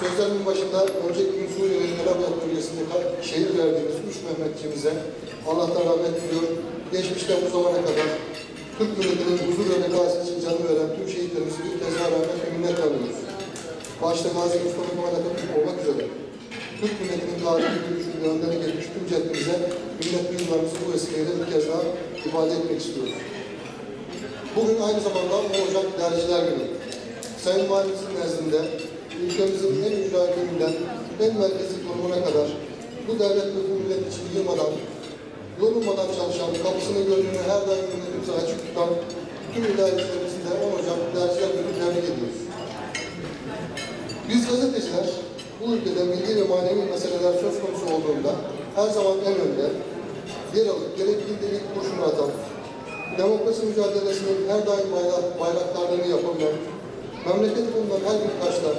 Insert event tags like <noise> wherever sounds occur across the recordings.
Sözlerimin başında önceki gün Suriye'nin Elabiyat bölgesinde şehir verdiğimiz üç Mehmetçimize Allah'tan rahmet diliyor. Geçmişten bu zamana kadar Türk milletinin huzur ve nekası için canı veren tüm şehitlerimizi bir kez daha rahmet ve minnet alıyoruz. Başta Gazi Mustafa Kemal Atatürk olmak üzere Türk milletinin tarihi görüşünü önderine gelmiş tüm ceddimize millet duygularımızı bu vesileyle bir kez daha ifade etmek istiyoruz. Bugün aynı zamanda 10 Ocak Dergiciler Günü. Sayın Valimizin nezdinde ülkemizin en gününden en merkezi konumuna kadar bu devlet ve bu millet için yılmadan, yorulmadan çalışan, kapısını gönlünü her daim milletimize açık tutan tüm idarecilerimizin de 10 Ocak Dergiciler Günü tebrik ediyoruz. Biz gazeteciler bu ülkede milli ve manevi meseleler söz konusu olduğunda her zaman en önde yer alıp gerektiğinde ilk kurşunu atan, demokrasi mücadelesinin her daim bayrak, bayraktarlığını yapabilen, memleketi bulunan her bir taşla,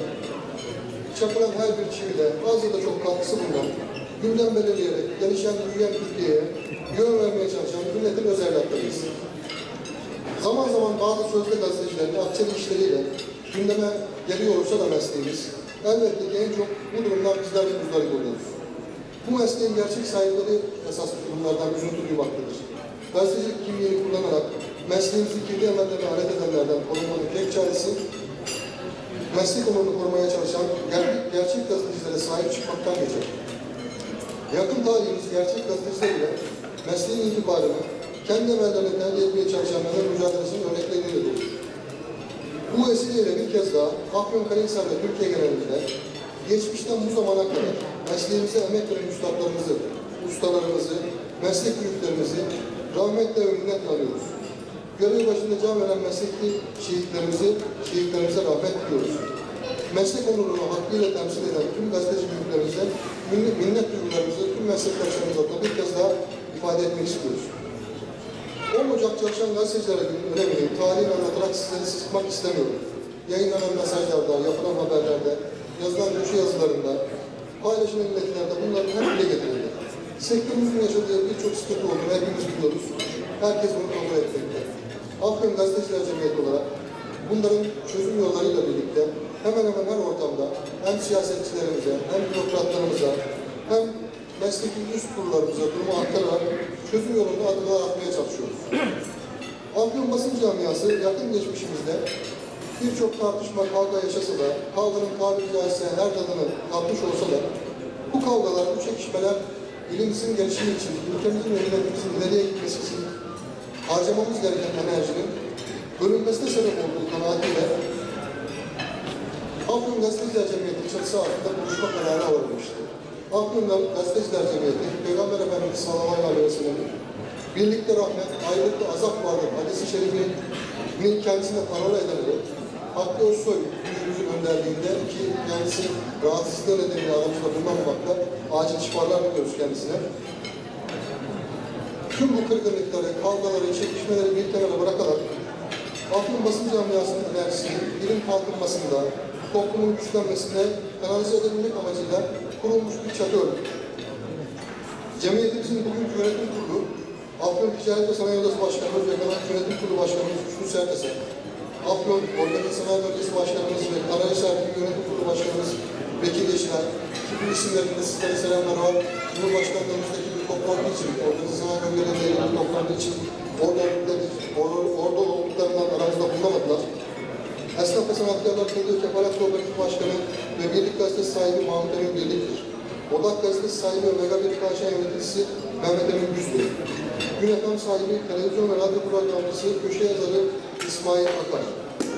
çakılan her bir çivide da çok katkısı bulunan, gündem belirleyerek gelişen, büyüyen Türkiye'ye yön vermeye çalışan milletin öz evlatlarıyız. Zaman zaman bazı sözde gazetecilerin akçeli işleriyle gündeme geliyor da mesleğimiz, elbette ki en çok bu durumdan bizler de muzdarip oluyoruz. Bu mesleğin gerçek sahipleri esas durumlardan üzüntü duymaktadır. Gazetecilik kimliğini kullanarak mesleğimizi kirli emellerine alet edenlerden korunmanın tek çaresi, meslek onurunu korumaya çalışan ger- gerçek gazetecilere sahip çıkmaktan geçer. Yakın tarihimiz gerçek gazeteciler ile mesleğin itibarını kendi emellerine tercih etmeye çalışanların mücadelesinin örnekleriyle dolu. Bu vesileyle bir kez daha Afyonkarahisar ve Türkiye genelinde geçmişten bu zamana kadar mesleğimize emek veren üstadlarımızı, ustalarımızı, meslek büyüklerimizi rahmetle ve minnetle anıyoruz. Görev başında can veren meslekli şehitlerimizi, şehitlerimize rahmet diliyoruz. Meslek onurunu hakkıyla temsil eden tüm gazeteci büyüklerimize minnet, duygularımızı tüm meslektaşlarımıza da bir kez daha ifade etmek istiyoruz. 10 Ocak Çalışan Gazeteciler Günü'nün önemini tarihin anlatarak sizleri sıkmak istemiyorum. Yayınlanan mesajlarda, yapılan haberlerde, yazılan köşe yazılarında, paylaşılan illetlerde bunların hep dile getirildi. Sektörümüzün yaşadığı birçok sıkıntı olduğunu hepimiz biliyoruz. Herkes bunu kabul etmekte. Afyon Gazeteciler Cemiyeti olarak bunların çözüm yollarıyla birlikte hemen hemen her ortamda hem siyasetçilerimize, hem bürokratlarımıza, hem mesleki üst kurullarımıza durumu aktararak çözüm yolunda adımlar atmaya çalışıyoruz. <clears throat> Afyon basın camiası yakın geçmişimizde birçok tartışma, kavga yaşasa da, kavganın tabiri caizse her tadını tatmış olsa da, bu kavgalar, bu çekişmeler ilimizin gelişimi için, ülkemizin ve milletimizin ileriye gitmesi için harcamamız gereken enerjinin bölünmesine sebep olduğu kanaatiyle Afyon Gazeteciler Cemiyeti çatısı altında buluşma kararı alınmıştı. Afyon Gazeteciler Cemiyeti, Peygamber Efendimiz sallallahu aleyhi ve sellem'in birlikte rahmet, ayrılıkta azap vardır hadisi şerifini kendisine parola ederek Hakkı Özsoy büyüğümüzün önderliğinde ki kendisi rahatsızlığı nedeniyle aramızda bulunmamakta acil şifalar diliyoruz kendisine. Tüm bu kırgınlıkları, kavgaları, çekişmeleri bir kenara bırakarak Afyon basın camiasının enerjisini bilim kalkınmasında, toplumun güçlenmesinde kanalize edebilmek amacıyla kurulmuş bir çatı örgütü. Cemiyetimizin bugünkü yönetim kurulu, Afyon Ticaret ve Sanayi Odası Başkanımız ve Kanal Yönetim Kurulu Başkanımız Üçlü Sertese, Afyon Organik Sanayi Bölgesi Başkanımız ve Sertisi Yönetim Kurulu Başkanımız Bekir Yeşiler, ki bu isimlerinde sizlere selamlar var. Cumhurbaşkanlığımızdaki toplantı için, ilgili bir toplantı için orada, orada, orada olduklarından aramızda bulunamadılar. Esnaf ve Sanatkarlar Kurulu Kefalet Kooperatif Başkanı ve Birlik Gazetesi sahibi Mahmut Emin Birlik'tir. Odak Gazetesi sahibi ve Mega Birlik yöneticisi Mehmet Emin Güzdür. Gün FM sahibi, televizyon ve radyo programcısı, köşe yazarı İsmail Akar.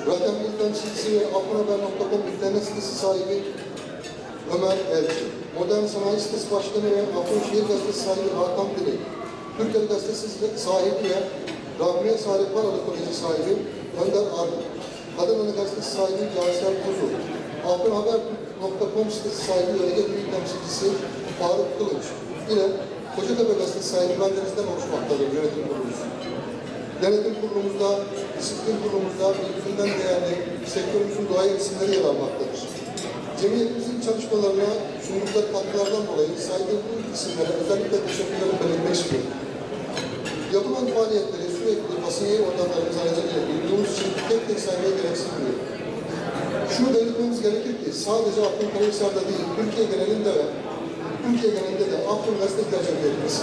Rakam İl temsilcisi ve afrohaber.com internet sitesi sahibi Ömer Elçi. Modern Sanayi Sitesi Başkanı ve Afronşehir Gazetesi sahibi Hakan Dilek. Türkiye Gazetesi sahibi ve Rahmiye Salih Paralı Koleji sahibi Önder Argun. Kadın Gazetesi sahibi Cansel Kuzu. Afronhaber.com sitesi sahibi Ege Büyük Temsilcisi Faruk Kılıç. Yine Kocatepe Gazetesi sahibi bendenizden oluşmaktadır yönetim kurulumuz. Denetim kurulumuzda, disiplin kurulumuzda birbirinden değerli sektörümüzün doğaya isimleri yer almaktadır. Cemiyetimizin çalışmalarına sundukları katkılardan dolayı saydığım bu isimlere özellikle teşekkürlerimi belirtmek istiyorum. Yapılan faaliyetleri sürekli basın yayın organlarımız aracılığıyla bildiğimiz için tek tek saymaya gereksinim duyuyorum. Şunu belirtmemiz gerekir ki sadece Afyonkarahisar'da değil, Türkiye genelinde ve Türkiye genelinde de Afyon Gazeteciler Cemiyetimiz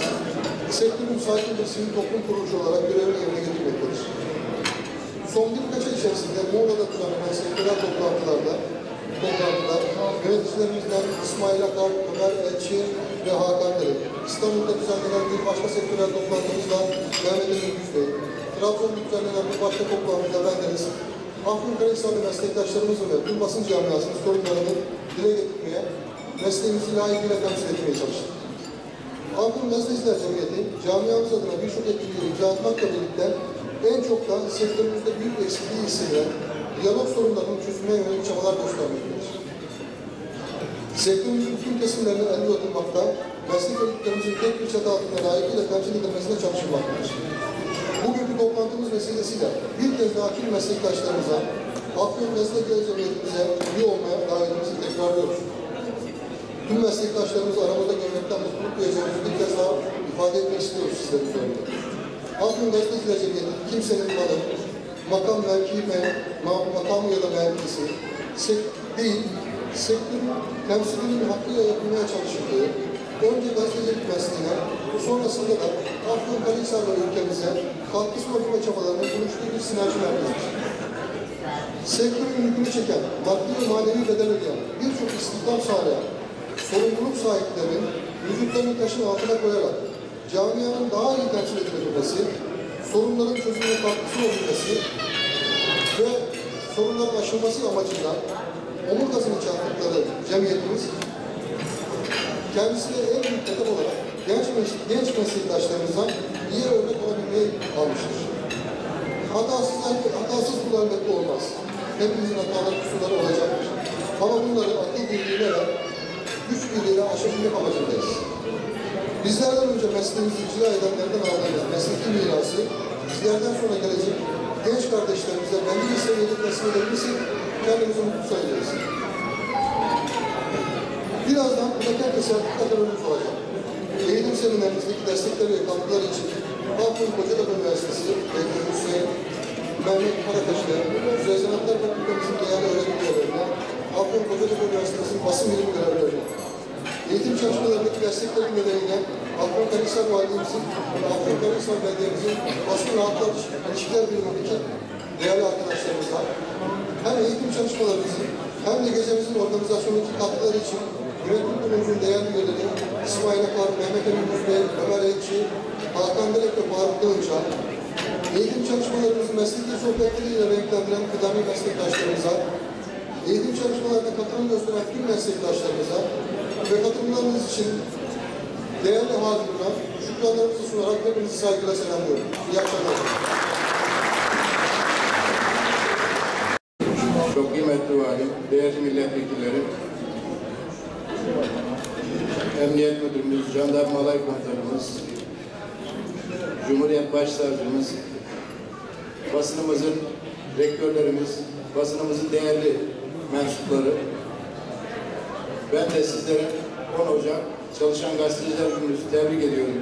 sektörün sakin bir sivil toplum kuruluşu olarak görevini yerine getirmektedir. Son birkaç ay içerisinde Muğla'da düzenlenen sektörel toplantılarda toplantılar yöneticilerimizden İsmail Akar, Ömer Elçi ve Hakan Dere, İstanbul'da düzenlenen bir başka sektörel toplantımızda Mehmet Emin Güzbey, Trabzon'da düzenlenen bir başka toplantıda bendeniz, Afyonkarahisarlı meslektaşlarımızın ve tüm basın camiasının sorunlarını dile getirmeye, mesleğimizi layıkıyla temsil etmeye çalıştık. Afyon Gazeteciler Cemiyeti, camiamız adına birçok etkinliği imza atmakla birlikte en çok da sektörümüzde büyük eksikliği hissedilen diyalog sorunlarının çözümüne yönelik çabalar göstermektedir. Sektörümüzün bütün kesimlerine el uzatılmakta, meslek örgütlerimizin tek bir çatı altında layıkıyla temsil edilmesine çalışılmaktadır. Bugünkü toplantımız vesilesiyle bir kez daha tüm meslektaşlarımıza, Afyon Gazeteciler Cemiyetimize üye olmaya davetimizi tekrarlıyoruz. Tüm meslektaşlarımızı aramızda görmekten mutluluk duyacağımızı bir kez daha ifade etmek istiyoruz sizlerin üzerinde. Afyon Gazeteciler Cemiyeti kimsenin malı, makam mevki ve ma- makamı ya da mevkisi sek değil, sektörün temsilinin hakkıyla yapılmaya çalışıldığı, önce gazetecilik mesleğine, sonrasında da Afyon ve ülkemize katkı sunma çabalarını buluştuğu bir sinerji merkezidir. Sektörün yükünü çeken, maddi ve manevi bedel ödeyen, birçok istihdam sağlayan, sorumluluk sahiplerinin vücutlarını taşın altına koyarak camianın daha iyi temsil edilebilmesi, sorunların çözümüne katkısı olabilmesi ve sorunların aşılması amacıyla omurgasını çarptıkları cemiyetimiz kendisine en büyük hedef olarak genç, genç meslektaşlarımızdan iyi örnek olabilmeyi almıştır. Hatasız, hatasız kul elbette olmaz. Hepimizin hataları, kusurları olacaktır. Ama bunları akıl birliğiyle ve güç birliğiyle aşabilmek amacındayız. Bizlerden önce mesleğimizi icra edenlerden aldığımız mesleki mirası, bizlerden sonra gelecek genç kardeşlerimize belli bir seviyede teslim edebilirsek kendimizi mutlu sayacağız. Birazdan buradaki herkese sertifikalarımız olacak. Eğitim seminerimizdeki destekleri ve katkıları için Afyon Kocatepe Üniversitesi, Bekir Hüseyin, Mehmet Karataş'la, Güzel Sanatlar Fakültemizin değerli öğretim üyelerine, Afyon Kocatepe Üniversitesi'nin basın bilim görevlilerine, eğitim çalışmalarındaki destekleri nedeniyle Afyon Karahisar Valiliğimizin ve Afyon Karahisar Belediye'mizin basın rahatlar ilişkiler birimindeki değerli arkadaşlarımızla hem eğitim çalışmalarımızın hem de gecemizin organizasyonundaki katkıları için yönetim kurulumuzun değerli üyeleri İsmail Akar, Mehmet Emin Bey, Ömer Elçi, Hakan Direk ve Faruk Kılınç'a, eğitim çalışmalarımızı mesleki sohbetleriyle renklendiren kıdemli meslektaşlarımıza, eğitim çalışmalarına katılım gösteren tüm meslektaşlarımıza ve katılımlarınız için değerli hazırına şükranlarımızı sunarak hepinizi saygıyla selamlıyorum. İyi akşamlar. Çok kıymetli valim, değerli milletvekilleri, Emniyet Müdürümüz, Jandarma Alay Komutanımız, Cumhuriyet Başsavcımız, basınımızın rektörlerimiz, basınımızın değerli mensupları, ben de sizlere 10 Ocak Çalışan Gazeteciler Günü'nüzü tebrik ediyorum.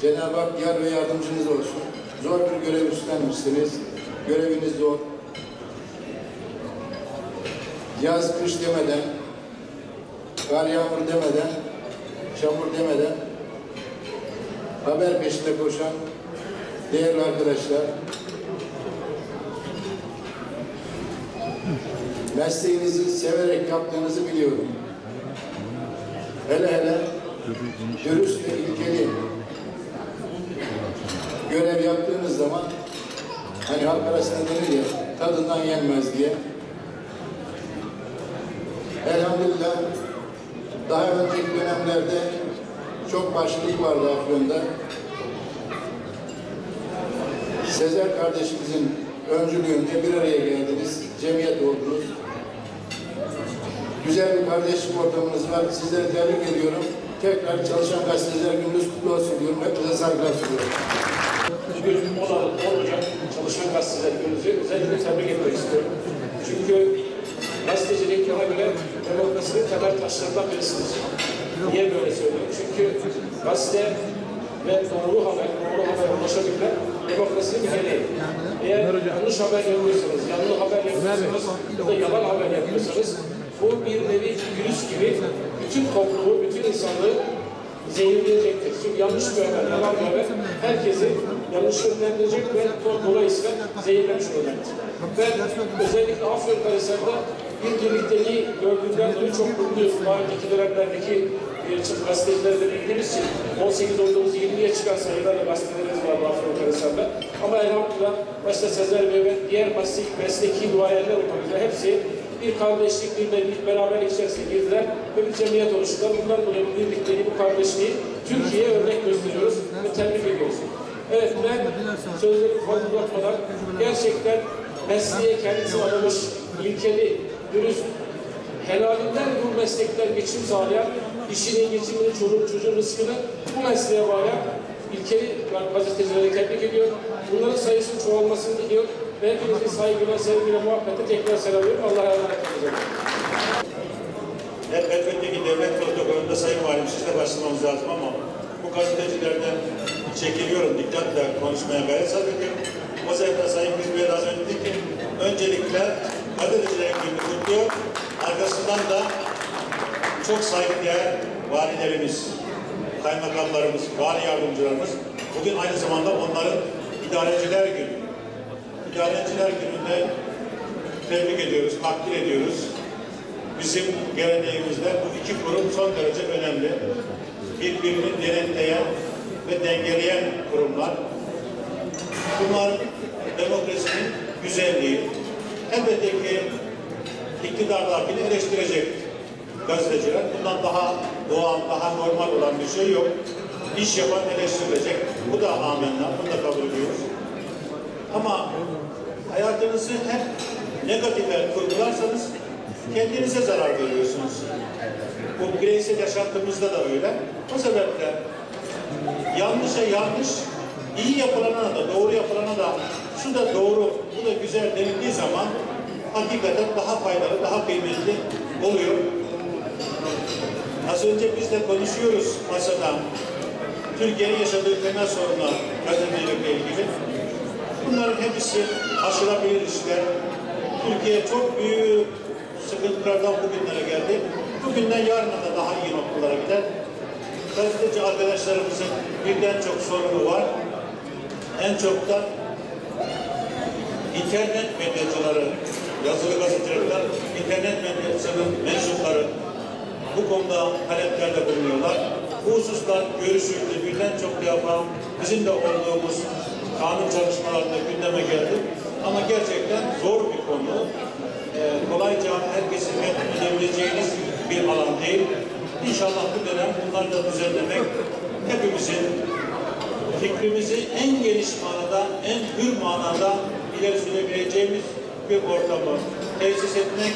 Cenab-ı Hak yar ve yardımcınız olsun. Zor bir görev üstlenmişsiniz. Göreviniz zor. Yaz, kış demeden, kar yağmur demeden, çamur demeden haber peşinde koşan değerli arkadaşlar, mesleğinizi severek yaptığınızı biliyorum. Hele hele dürüst ve ilkeli görev yaptığınız zaman hani halk arasında denir ya tadından yenmez diye. Elhamdülillah daha önceki dönemlerde çok başlılık vardı Afyon'da. Sezer kardeşimizin öncülüğünde bir araya geldiniz, cemiyet oldunuz. Güzel bir kardeşlik ortamınız var. Sizleri tebrik ediyorum. Tekrar çalışan gazeteciler gününüz kutlu olsun diyorum. Hepinize saygılar sunuyorum. Bugün 10 Aralık 10 Ocak çalışan gazeteciler gününüzü özellikle tebrik etmek istiyorum. Çünkü gazetecilik bana göre demokrasinin temel taşlarından birisidir. Niye böyle söylüyorum? Çünkü gazete ve doğru haber, doğru haber ulaşabilmek demokrasinin bir gereği. Eğer yanlış haber yapıyorsanız, yanlış haber yapıyorsanız ya da yalan haber yapıyorsanız bu bir nevi virüs gibi bütün toplumu, bütün insanlığı zehirleyecektir. Çünkü yanlış bir haber, yalan bir haber herkesi yanlış yönlendirecek ve dolayısıyla zehirlemiş olacaktır. Ben özellikle Afyonkarahisar'da bir birlikteliği gördüğümden dolayı çok mutluyum. Daha önceki dönemlerdeki e, çık- gazetecilerle bildiğimiz için 18, 19, 20'ye çıkan sayılarla gazetelerimiz var Afyonkarahisar'da. Ama elhamdülillah başta Sezer Bey ve diğer mesleki duayenler olmak üzere hepsi bir kardeşlik, bir birlik, beraberlik içerisine girdiler ve bir cemiyet oluştular. Bundan dolayı bu birlikteliği, bu kardeşliği Türkiye'ye örnek gösteriyoruz ve tebrik ediyoruz. Evet ben sözleri fazla uzatmadan gerçekten mesleğe kendisi adamış, ilkeli, dürüst, helalinden bu meslekten geçim sağlayan, işini, geçimini, çoluk çocuğun rızkını bu mesleğe bağlayan ilkeli gazetecileri tebrik ediyor. Bunların sayısının çoğalmasını diliyor ve hepinizi saygıyla, sevgiyle, muhabbetle tekrar selamlıyorum. Allah'a emanet olun. Hep elbette ki devlet protokolünde Sayın Valim sizle başlamamız lazım ama bu gazetecilerden çekiliyorum, dikkatle konuşmaya gayret sarf. O sebeple Sayın Güzbey'e az önce dedi ki, öncelikle gazetecilerin gününü kutluyor. Arkasından da çok saygıdeğer valilerimiz, kaymakamlarımız, vali yardımcılarımız, bugün aynı zamanda onların idareciler günü. İdareciler gününde tebrik ediyoruz, takdir ediyoruz. Bizim geleneğimizde bu iki kurum son derece önemli. Birbirini denetleyen ve dengeleyen kurumlar. Bunlar demokrasinin güzelliği. Elbette ki iktidardakini eleştirecek gazeteciler. Bundan daha doğal, daha normal olan bir şey yok. İş yapan eleştirilecek. Bu da amenna, bunu da kabul ediyoruz. Ama hayatınızı hep negatife kurgularsanız kendinize zarar veriyorsunuz. Bu bireysel yaşantımızda da öyle. O sebeple yanlışa yanlış, iyi yapılana da, doğru yapılana da şu da doğru, bu da güzel denildiği zaman hakikaten daha faydalı, daha kıymetli oluyor. Az önce biz de konuşuyoruz masada. Türkiye'nin yaşadığı temel sorunlar gazetecilikle ilgili. Bunların hepsi aşılabilir işler. Türkiye çok büyük sıkıntılardan bugünlere geldi. Bugünden yarına da daha iyi noktalara gider. Gazeteci arkadaşlarımızın birden çok sorunu var. En çok da internet medyacıları, yazılı gazeteciler, internet medyasının mensupları bu konuda taleplerde bulunuyorlar. Bu hususlar görüşüldü, birden çok defa bizim de olduğumuz kanun çalışmalarında gündeme geldi. Ama gerçekten zor bir konu. Ee, kolayca herkesin memnun edebileceğiniz bir alan değil. İnşallah bu dönem bunları da düzenlemek hepimizin fikrimizi en geniş manada, en hür manada ileri sürebileceğimiz bir ortamı tesis etmek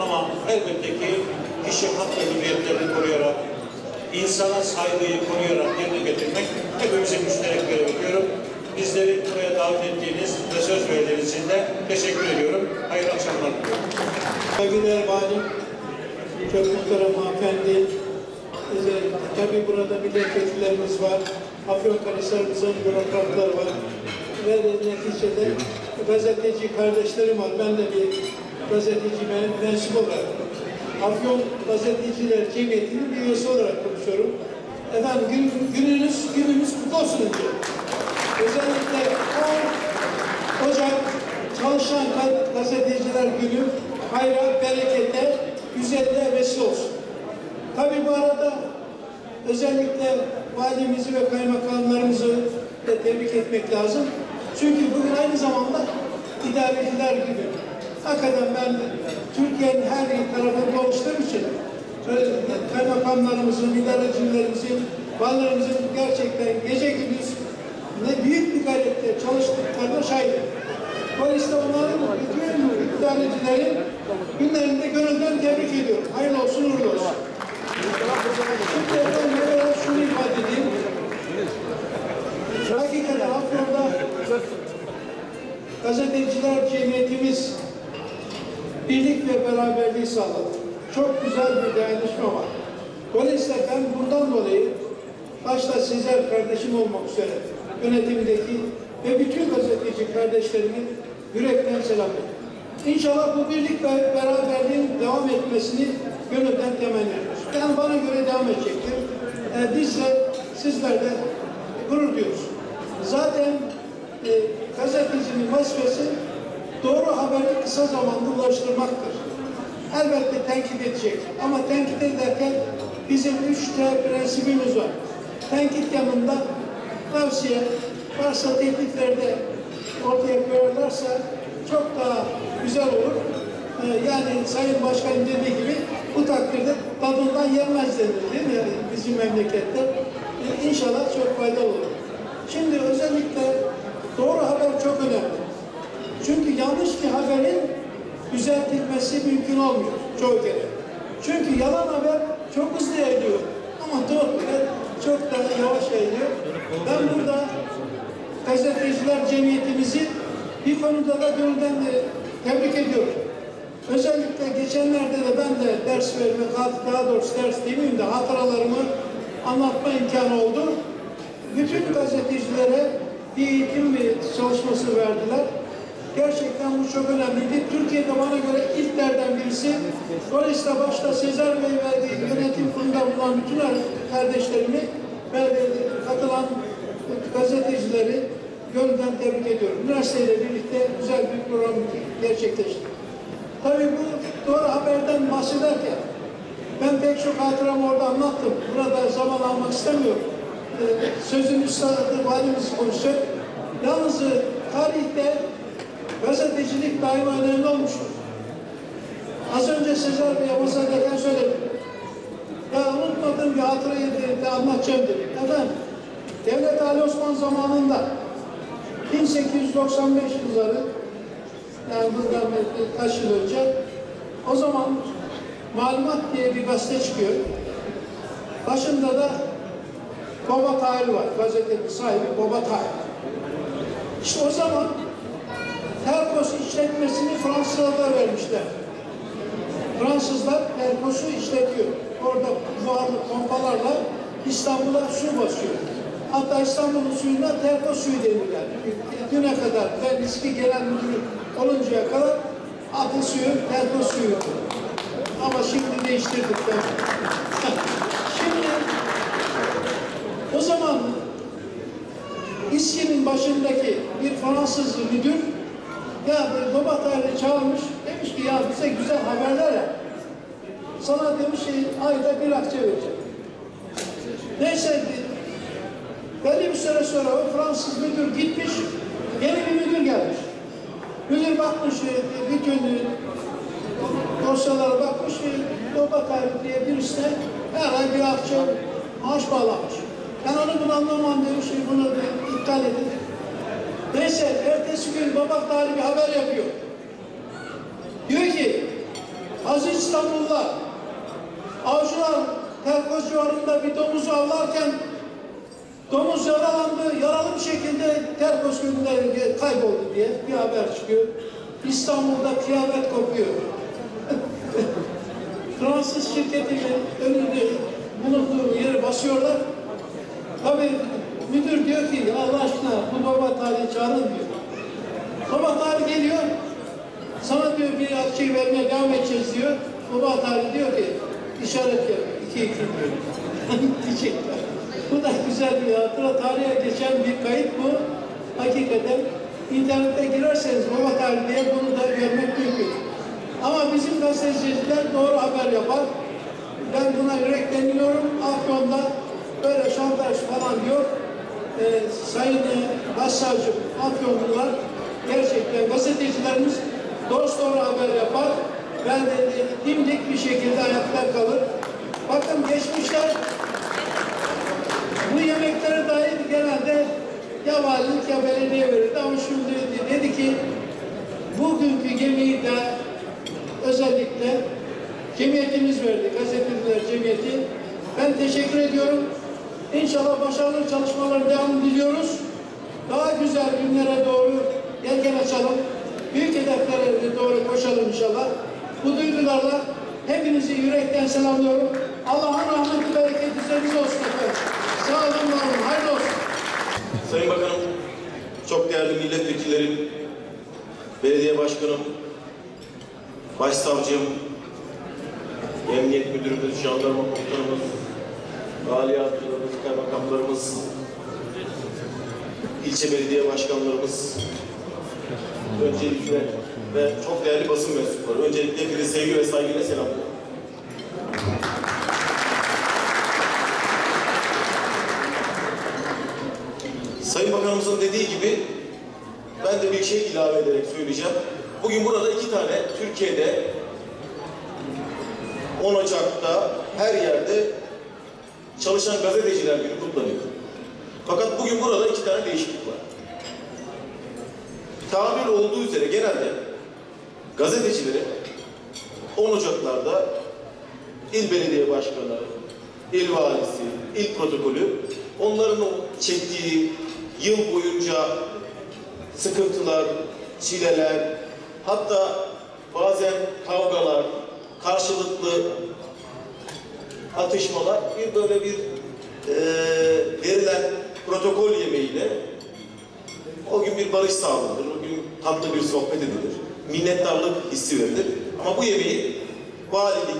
ama elbette ki kişi hak ve hürriyetlerini koruyarak insana saygıyı koruyarak yerine getirmek hepimizin müşterek görevi diyorum. Bizleri buraya davet ettiğiniz ve söz verdiğiniz için de teşekkür ediyorum. Hayırlı akşamlar diliyorum. Saygıdeğer Valim, çok muhterem hanımefendi, tabii burada milletvekillerimiz var, Afyonkarahisar'ımızın bürokratlar var ve neticede gazeteci kardeşlerim var. Ben de bir gazeteci men- mensup olarak Afyon Gazeteciler Cemiyeti'nin bir üyesi olarak konuşuyorum. Efendim gün, gününüz, gününüz kutlu olsun önce. Özellikle 10 Ocak Çalışan Ga- Gazeteciler Günü hayra, berekete, güzelliğe vesile olsun. Tabii bu arada özellikle valimizi ve kaymakamlarımızı da tebrik etmek lazım. Çünkü bugün aynı zamanda idareciler günü. Hakikaten ben Türkiye'nin her tarafında oluştuğum için kaymakamlarımızın, idarecilerimizin, vallerimizin gerçekten gece gündüz ne büyük bir gayretle çalıştıklarına şahidim. Dolayısıyla onların bütün idarecilerin günlerinde gönülden tebrik ediyorum. Hayırlı olsun, uğurlu olsun. Şimdi efendim evvela şunu ifade edeyim. Hakikaten Afyon'da gazeteciler cemiyetimiz birlik ve beraberliği sağladı. Çok güzel bir dayanışma var. Dolayısıyla ben bundan dolayı başta sizler kardeşim olmak üzere yönetimdeki ve bütün gazeteci kardeşlerimi yürekten selamlıyorum. İnşallah bu birlik ve beraberliğin devam etmesini gönülden temenni ediyoruz. Yani bana göre devam edecektir. Ee, biz de sizler de gurur duyuyoruz. Zaten e, gazetecinin vazifesi doğru haberi kısa zamanda ulaştırmaktır. Elbette tenkit edecek ama tenkit ederken bizim üç T prensibimiz var. Tenkit yanında tavsiye, varsa tekliflerde ortaya koyarlarsa çok daha güzel olur. Ee, yani Sayın Başkan dediği gibi bu takdirde tadından yenmez mi? Yani bizim memlekette. Ee, inşallah çok faydalı olur. Şimdi özellikle doğru haber çok önemli. Çünkü yanlış bir haberin düzeltilmesi mümkün olmuyor çoğu kere. Çünkü yalan haber çok hızlı yayılıyor. Ama doğru haber çok daha yavaş yayılıyor. Ben burada gazeteciler cemiyetimizi bir konuda da gönülden de tebrik ediyorum. Özellikle geçenlerde de ben de ders verme, daha doğrusu ders demeyeyim de hatıralarımı anlatma imkanı oldu. Bütün gazetecilere bir eğitim çalışması verdiler. Gerçekten bu çok önemliydi. Türkiye'de bana göre ilklerden birisi. Dolayısıyla başta Sezer Bey ve yönetim kurulunda bulunan bütün kardeşlerimi katılan gazetecileri gönülden tebrik ediyorum. Üniversiteyle birlikte güzel bir program gerçekleşti. Tabii bu doğru haberden bahsederken ben pek çok hatıramı orada anlattım. Burada zaman almak istemiyorum. Ee, sözün üstadı valimiz konuşacak. Yalnız e, tarihte gazetecilik daima önemli olmuştur. Az önce Sezer Bey Amasya'dayken söyledim. Unutmadığım bir hatırayı de anlatacağım dedim. Efendim, Devlet Ali Osman zamanında 1895 yılları yani bundan kaç yıl önce o zaman Malumat diye bir gazete çıkıyor. Başında da Baba Tahir var. Gazetenin sahibi Baba Tahir. İşte o zaman Terkos işletmesini Fransızlara vermişler. Fransızlar Terkos'u işletiyor. Orada buharlı pompalarla İstanbul'a su basıyor. Hatta İstanbul'un suyuna Terkos suyu denirler. Düne kadar ben eski genel müdürü oluncaya kadar adı suyu Terkos suyu. Ama şimdi değiştirdik ben. şimdi o zaman İSKİ'nin başındaki bir Fransız müdür ya tarihini çağırmış demiş ki ya bize güzel haberler yap. Sana demiş ki ayda bir akçe vereceğim. Neyse belli bir süre sonra o Fransız müdür gitmiş yeni bir müdür gelmiş. Müdür bakmış e, bütün e, dosyalara bakmış ki baba tarihi diye birisine her ay bir akçe maaş bağlamış. Ben onu bunu anlamam demiş ki bunu bir iptal edin. Neyse ertesi gün babak bir haber yapıyor. Diyor ki Aziz İstanbullular avcılar Terkos civarında bir domuzu avlarken domuz yaralandı, yaralı bir şekilde Terkos gölünde kayboldu diye bir haber çıkıyor. İstanbul'da kıyamet kopuyor. <laughs> Fransız şirketinin önünde bulunduğu yeri basıyorlar. Tabii müdür diyor ki Allah aşkına bu baba tarihi çağırın diyor. Baba tarihi geliyor. Sana diyor bir şey vermeye devam edeceğiz diyor. Baba tarihi diyor ki işaret yap. İki iki diyor. <laughs> Diyecekler. Bu da güzel bir hatıra. Tarihe geçen bir kayıt bu. Hakikaten internete girerseniz baba tarihi bunu da görmek mümkün. Ama bizim gazeteciler doğru haber yapar. Ben buna yürekleniyorum. Afyon'da böyle şantaj falan yok. Ee, Sayın e, Başsavcım, Afyonlular gerçekten gazetecilerimiz dost doğru haber yapar. E, dimdik bir şekilde ayakta kalır. Bakın geçmişte bu yemeklere dair genelde ya valilik ya belediye verirdi ama şimdi dedi ki bugünkü yemeği de özellikle cemiyetimiz verdi, gazeteciler cemiyeti. Ben teşekkür ediyorum. İnşallah başarılı çalışmaların devamını diliyoruz. Daha güzel günlere doğru yelken açalım. Büyük hedeflere doğru koşalım inşallah. Bu duygularla hepinizi yürekten selamlıyorum. Allah'ın rahmeti, bereketi üzerinize olsun efendim. Sağ olun, var olun. Hayırlı olsun. Sayın Bakanım, çok değerli milletvekillerim, belediye başkanım, başsavcım, emniyet müdürümüz, jandarma komutanımız, vali yardımcılarımız, kaymakamlarımız, ilçe belediye başkanlarımız, öncelikle ve çok değerli basın mensupları, öncelikle hepinizi sevgi ve saygıyla selamlıyorum. Sayın Bakanımızın dediği gibi ben de bir şey ilave ederek söyleyeceğim. Bugün burada iki tane Türkiye'de 10 Ocak'ta her yerde çalışan gazeteciler günü kutlanıyor. Fakat bugün burada iki tane değişiklik var. Tabir olduğu üzere genelde gazetecileri 10 Ocak'larda il belediye başkanı, il valisi, il protokolü onların o çektiği yıl boyunca sıkıntılar, çileler, hatta bazen kavgalar, karşılıklı atışmalar bir böyle bir eee, verilen protokol yemeğiyle o gün bir barış sağlanır, o gün tatlı bir sohbet edilir, minnettarlık hissi verilir. Ama bu yemeği valilik,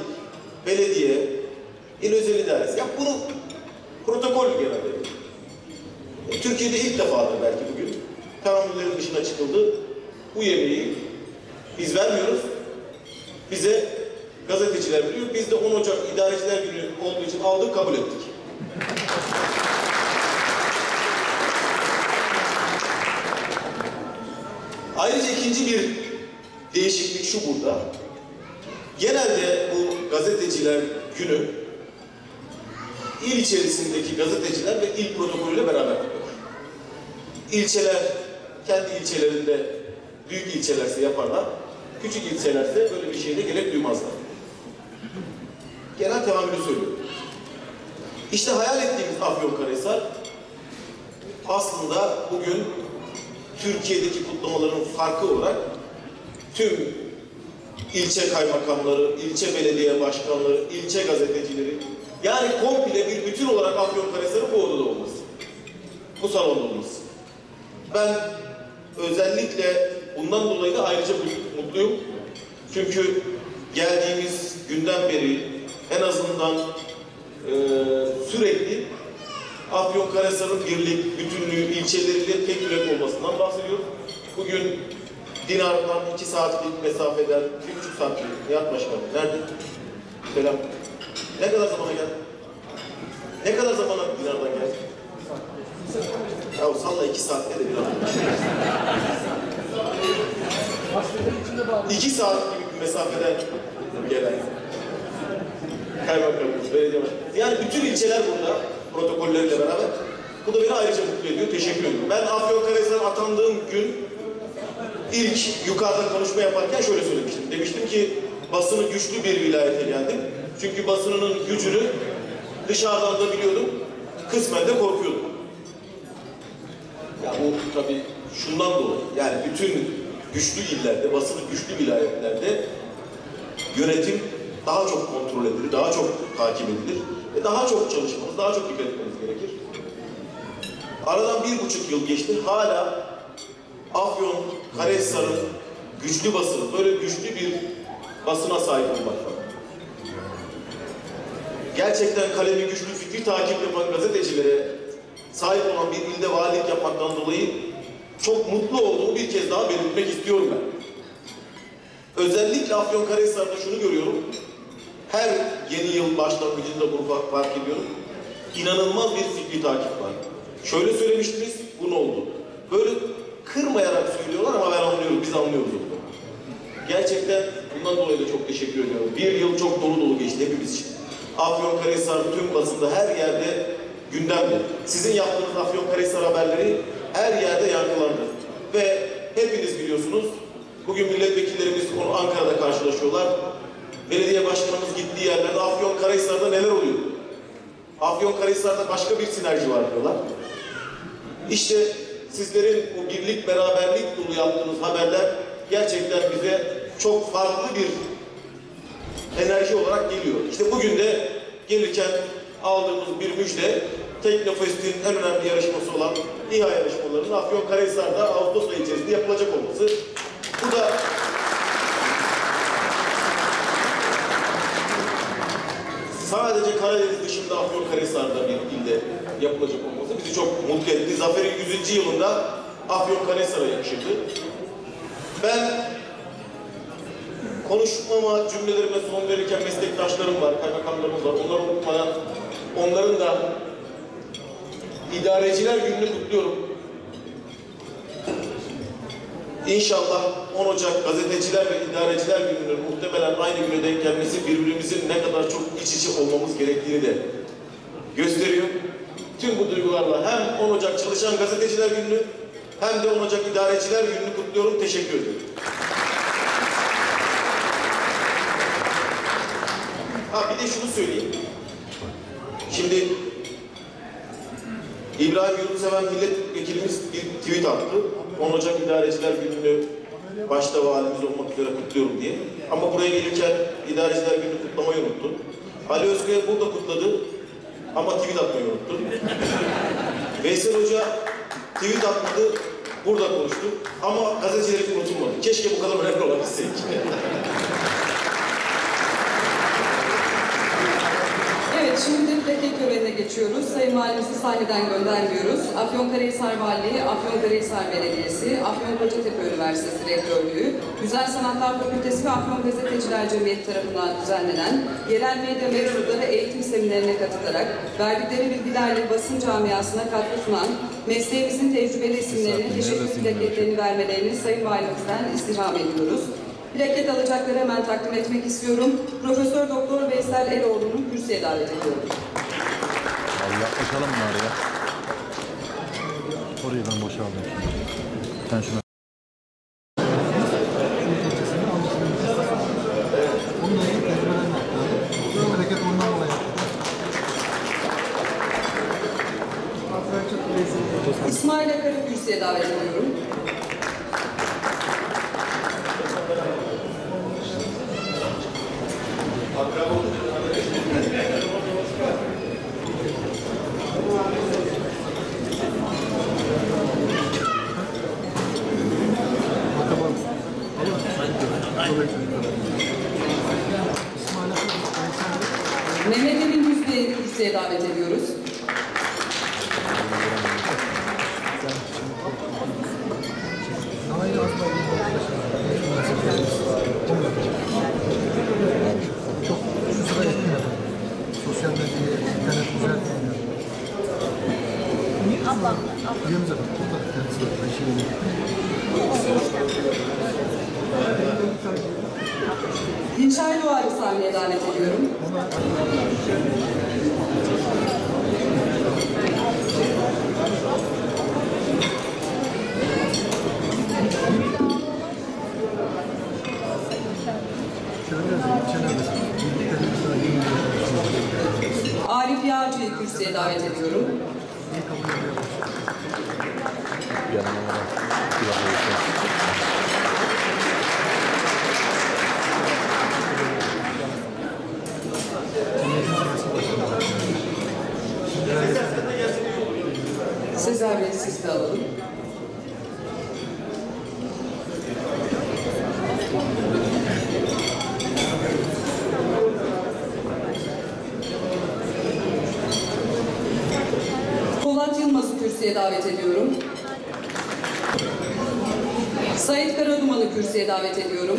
belediye, il özel idaresi, ya bunu protokol genelde. E, Türkiye'de ilk defadır belki bugün. Tahammüllerin dışına çıkıldı. Bu yemeği biz vermiyoruz. Bize gazeteciler veriyor. Biz de 10 Ocak İdareciler Günü olduğu için aldık, kabul ettik. Ayrıca ikinci bir değişiklik şu burada. Genelde bu gazeteciler günü il içerisindeki gazeteciler ve il protokolüyle beraber kutlanır. İlçeler kendi ilçelerinde büyük ilçelerse yaparlar. Küçük ilçelerse böyle bir şeyde gerek duymazlar. Genel teamülü söylüyorum. İşte hayal ettiğimiz Afyonkarahisar aslında bugün Türkiye'deki kutlamaların farkı olarak tüm ilçe kaymakamları, ilçe belediye başkanları, ilçe gazetecileri yani komple bir bütün olarak Afyonkarahisar'ın bu odada olması. Bu salonda olması. Ben özellikle bundan dolayı da ayrıca mutluyum. Çünkü geldiğimiz günden beri en azından eee, sürekli Afyonkarahisar'ın birlik, bütünlüğü, ilçeleriyle tek yürek olmasından bahsediyoruz. Bugün Dinar'dan iki saatlik mesafeden, bir buçuk saatlik Nihat Başkanım. Nerede? Selam. Ne kadar zamana geldi? Ne kadar zamana Dinar'dan geldi? Ya salla iki saatte de bir an. İki saat gibi bir mesafeden gelen kaymakamımız, belediye başkanımız. Yani bütün ilçeler burada protokolleriyle beraber. Bu da beni ayrıca mutlu ediyor. Teşekkür ediyorum. Ben Afyonkarahisar'a atandığım gün ilk yukarıda konuşma yaparken şöyle söylemiştim. Demiştim ki basını güçlü bir vilayete geldim. Çünkü basınının gücünü dışarıdan da biliyordum, kısmen de korkuyordum. Ya bu tabii şundan dolayı, yani bütün güçlü illerde, basılı güçlü vilayetlerde yönetim daha çok kontrol edilir, daha çok takip edilir ve daha çok çalışmamız, daha çok dikkat etmemiz gerekir. Aradan bir buçuk yıl geçti, hala Afyon, Karahisar'ın güçlü basını, böyle güçlü bir basına sahip olmak. Gerçekten kalemi güçlü fikri takip yapan gazetecilere sahip olan bir ilde valilik yapmaktan dolayı çok mutlu olduğumu bir kez daha belirtmek istiyorum ben. Özellikle Afyonkarahisar'da şunu görüyorum. Her yeni yıl başlangıcında bunu fark ediyorum. İnanılmaz bir fikri takip var. Şöyle söylemiştiniz, bu ne oldu? Böyle kırmayarak söylüyorlar ama ben anlıyorum, biz anlıyoruz onu. Gerçekten bundan dolayı da çok teşekkür ediyorum. Bir yıl çok dolu dolu geçti hepimiz için. Afyonkarahisar tüm basında her yerde gündemde. Sizin yaptığınız Afyonkarahisar haberleri her yerde yankılandı. Ve hepiniz biliyorsunuz, bugün milletvekillerimiz Ankara'da karşılaşıyorlar. Belediye başkanımız gittiği yerlerde Afyonkarahisar'da neler oluyor? Afyonkarahisar'da başka bir sinerji var diyorlar. İşte sizlerin bu birlik, beraberlik dolu yaptığınız haberler gerçekten bize çok farklı bir enerji olarak geliyor. İşte bugün de gelirken aldığımız bir müjde Teknofest'in en önemli yarışması olan İHA yarışmalarının Afyonkarahisar'da Ağustos ayı içerisinde yapılacak olması. Bu da sadece Karadeniz dışında Afyonkarahisar'da bir ilde yapılacak olması bizi çok mutlu etti. Zafer'in 100. yılında Afyonkarahisar'a yakışırdı. Ben konuşmama, cümlelerime son verirken meslektaşlarım var, kaymakamlarımız var. Onları unutmadan onların da idareciler gününü kutluyorum. İnşallah 10 Ocak gazeteciler ve idareciler gününün muhtemelen aynı güne denk gelmesi birbirimizin ne kadar çok iç içe olmamız gerektiğini de gösteriyor. Tüm bu duygularla hem 10 Ocak çalışan gazeteciler gününü hem de 10 Ocak idareciler gününü kutluyorum. Teşekkür ediyorum. Ha bir de şunu söyleyeyim. Şimdi İbrahim Yurtseven milletvekilimiz bir tweet attı. 10 Ocak İdareciler Günü'nü başta valimiz olmak üzere kutluyorum diye. Ama buraya gelirken İdareciler Günü'nü kutlamayı unuttu. Ali Özkaya burada kutladı ama tweet atmayı unuttu. <laughs> Veysel Hoca tweet atmadı, burada konuştu. Ama gazeteciler unutulmadı. Keşke bu kadar önemli olabilseydik. Evet, şimdi plaket törenine geçiyoruz. Sayın Valimizi sahneden göndermiyoruz. Afyonkarahisar Valiliği, Afyonkarahisar Belediyesi, Afyon Kocatepe Üniversitesi Rektörlüğü, Güzel Sanatlar Fakültesi ve Afyon Gazeteciler Cemiyeti tarafından düzenlenen yerel medya mevcutları eğitim seminerine katılarak verdikleri bilgilerle basın camiasına katkı sunan mesleğimizin tecrübeli isimlerine teşekkür plaketlerini vermelerini Sayın Valimizden istirham ediyoruz. Plaket alacakları hemen takdim etmek istiyorum. Profesör Doktor Veysel Eroğlu'nu kürsüye davet ediyorum. Abi yaklaşalım mı oraya? Orayı ben boşaldım şimdi. Sen şuna. Onunla ilgili tecrübelerini aktardı. Bu hareket ondan dolayı yaptı. İsmail Akar'ı kürsüye davet ediyorum. Mehmet Emin Kürsüye davet ediyoruz. Daha iyi aslında bir arkadaşlar. Çok şu sıra yakın yapın. Sosyal medyayı, internet güzel kullanıyor. Biliyorum zaten. Burada kendisi de ben şey Dinçer Doğar'ı sahneye davet ediyorum. Şöyle yazayım. İçeride. Birlikte bir sıra yeni bir Arif Yar kürsüye davet ediyorum. Yanına var. Bir dakika bekle. Sezer Bey siz de alalım. Polat Yılmaz'ı kürsüye davet ediyorum. Sait Karaduman'ı kürsüye davet ediyorum.